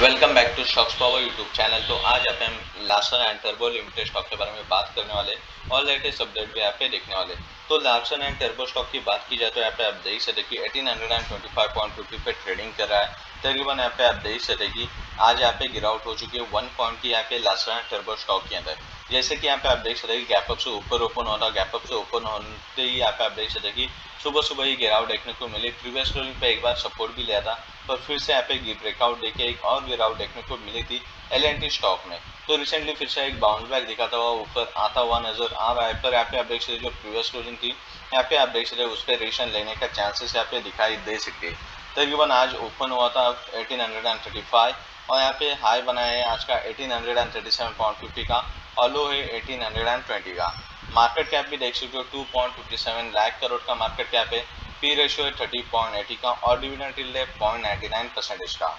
Welcome back to stocks power YouTube channel तो आज आप हम लार्सन एंड टर्बो लिमिटेड स्टॉक के बारे में बात करने वाले और लेटेस्ट अपडेट भी यहाँ पे देखने वाले तो लार्सन एंड टर्बो स्टॉक की बात की जाए तो यहाँ पे आप देख सकते कि eighteen hundred and twenty five point fifty पे ट्रेडिंग कर रहा है। तकरीबन यहाँ पे आप देख सकते कि आज यहाँ पे गिरावट हो चुकी है। वन पॉइंट की यहाँ पे लार्सन एंड टर्बो स्टॉक के अंदर। जैसे कि यहाँ पे आप देख सकते हैं कि गैप अप से ऊपर ओपन होता गैप अप से ओपन होते ही यहाँ पे आप देख सकते कि सुबह सुबह ही गिरावट देखने को मिली। प्रीवियस क्लोजिंग पे एक बार सपोर्ट भी लिया था, पर फिर से यहाँ पे ब्रेकआउट देके एक और गिरावट देखने को मिली थी एलएनटी स्टॉक में। तो रिसेंटली फिर से एक बाउंस बैक दिखाता हुआ ऊपर आता हुआ नज़र आ रहा है, पर यहाँ पे आप देख सकते जो प्रीवियस क्लोजिंग थी, यहाँ पे आप देख सकते उस पर रेशन लेने का चांसेस यहाँ पे दिखाई दे सकते तकरीबन आज ओपन हुआ था eighteen hundred and thirty five और यहाँ पे हाई बनाया है आज का eighteen hundred and thirty point fifty का। और लो है एटीन हंड्रेड एंड ट्वेंटी का। मार्केट कैप भी देख सकते हो two point fifty seven lakh crore का मार्केट कैप है। पी रेशियो है थर्टी पॉइंट एटी का और यील्ड है पॉइंट नाइन्टी नाइन परसेंटेज का।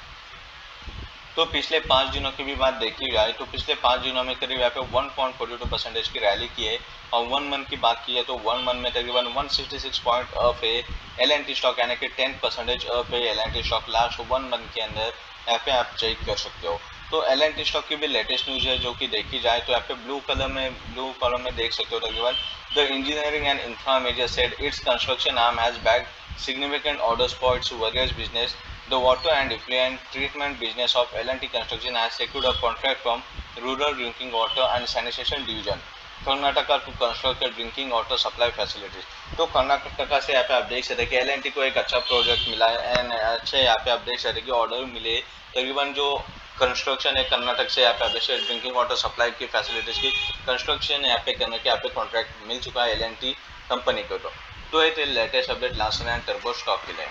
तो पिछले पाँच दिनों की भी बात देखी जाए तो पिछले पाँच दिनों में करीब यहाँ पे one point forty two percentage की रैली की है और वन मंथ की बात की है तो वन मंथ में तकरीबन one sixty six point up है। एल एन टी स्टॉक यानी कि टेन परसेंटेज अप है। L N T stock last one month के अंदर यहाँ पे आप चेक कर सकते हो। तो एल टी स्टॉक की भी लेटेस्ट न्यूज़ है, जो कि देखी जाए तो यहाँ पे ब्लू कलर में ब्लू कलर में देख सकते हो तकरीबन the engineering and infra major said its construction arm has bag significant orders for its various business. The water and effluent treatment business of L&T Construction has secured a contract from Rural Drinking Water and Sanitation Division. Karnataka to construct drinking water supply facilities तो कर्नाटका से यहाँ पे आप देख सकते हैं कि LNT को एक अच्छा प्रोजेक्ट मिला है एंड अच्छे यहाँ पे आप देख सकते हैं कि ऑर्डर मिले तकरीबन जो कंस्ट्रक्शन है कर्नाटक से यहाँ पे अभी ड्रिंकिंग वाटर सप्लाई की फैसिलिटीज़ की कंस्ट्रक्शन यहाँ पे करने के, यहाँ पे कॉन्ट्रैक्ट मिल चुका है एल कंपनी को तो। तो ये थे लेटेस्ट अपडेट लास्ट टर्बो स्टॉक के लिए।